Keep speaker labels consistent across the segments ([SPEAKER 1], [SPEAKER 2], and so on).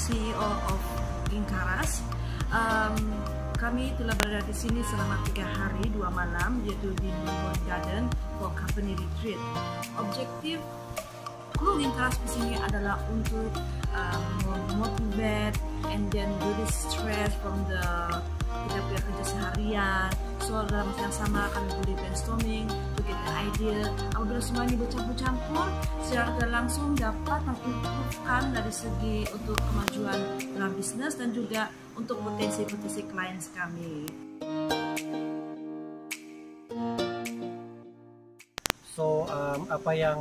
[SPEAKER 1] CEO of Inkaras. Um, kami telah berada di sini selama tiga hari dua malam yaitu di Newborn Garden for Company Retreat. Objektif kru Inkaras di sini adalah untuk um, motivate and then release stress from the kita punya kerja seharian so dalam yang sama kami boleh brainstorming to get an idea apabila semua ini bercampur-campur. Secara langsung dapat mengimprove dari segi untuk kemajuan dalam bisnis dan juga untuk potensi-potensi klien kami.
[SPEAKER 2] So um, apa yang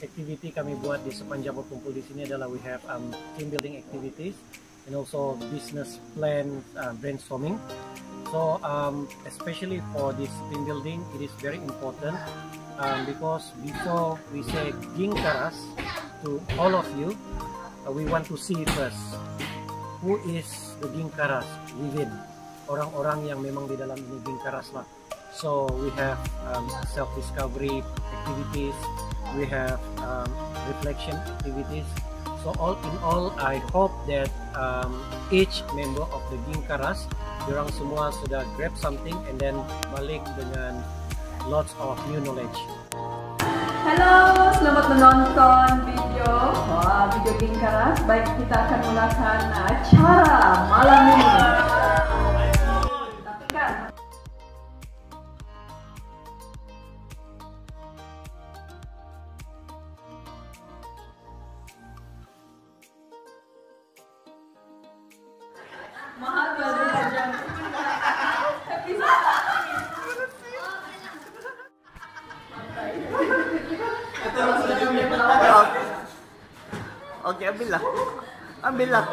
[SPEAKER 2] activity kami buat di sepanjang berkumpul di sini adalah we have um, team building activities and also business plan uh, brainstorming. So um, especially for this team building, it is very important um, because before we say Gingkaras to all of you, uh, we want to see first who is the Gingkaras within orang-orang yang memang di dalam ini Gingkaras lah. So we have um, self-discovery activities, we have um, reflection activities, So all in all, I hope that um, each member of the Gingkaras, orang semua sudah grab something and then balik dengan lots of new knowledge.
[SPEAKER 3] Halo, selamat menonton video Wah, video Gingkaras. Baik, kita akan mulakan acara malam ini.
[SPEAKER 4] Oke, ambil lah. Ambil lah.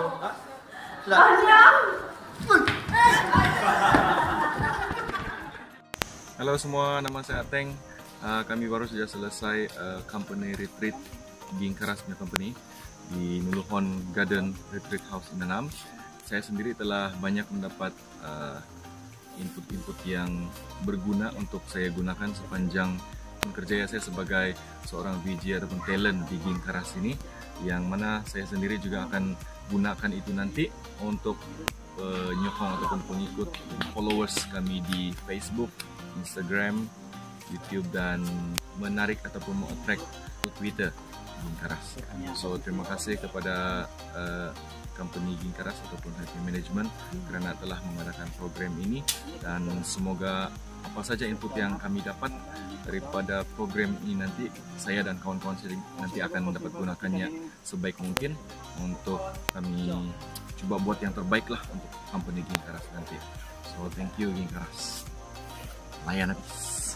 [SPEAKER 5] Halo semua, nama saya Ateng. Uh, kami baru saja selesai uh, company retreat Gingkaras punya company di Nuluhon Garden Retreat House Inanam saya sendiri telah banyak mendapat uh, input-input uh, yang berguna untuk saya gunakan sepanjang kerja saya sebagai seorang VJ ataupun talent di Ging Karas ini yang mana saya sendiri juga akan gunakan itu nanti untuk uh, nyokong ataupun pengikut followers kami di Facebook, Instagram, YouTube dan menarik ataupun attract ke Twitter Ging Karas. So terima kasih kepada uh, company Gingkaras ataupun Happy Management kerana telah mengadakan program ini dan semoga apa saja input yang kami dapat daripada program ini nanti saya dan kawan-kawan saya nanti akan mendapat gunakannya sebaik mungkin untuk kami cuba buat yang terbaik lah untuk company Gingkaras nanti. So thank you Gingkaras. Layan habis.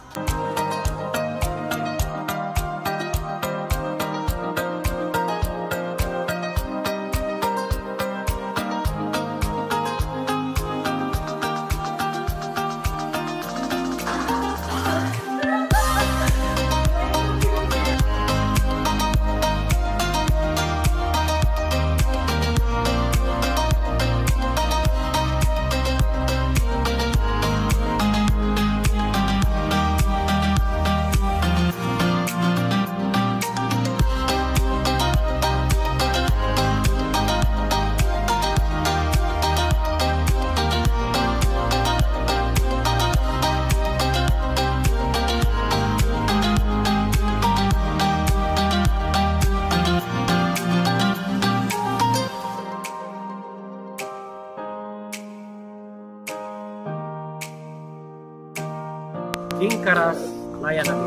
[SPEAKER 2] Gingkaras Layanan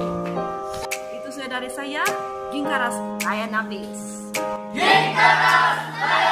[SPEAKER 1] Itu saya dari saya, Gingkaras Layanan
[SPEAKER 6] Gingkaras Layanan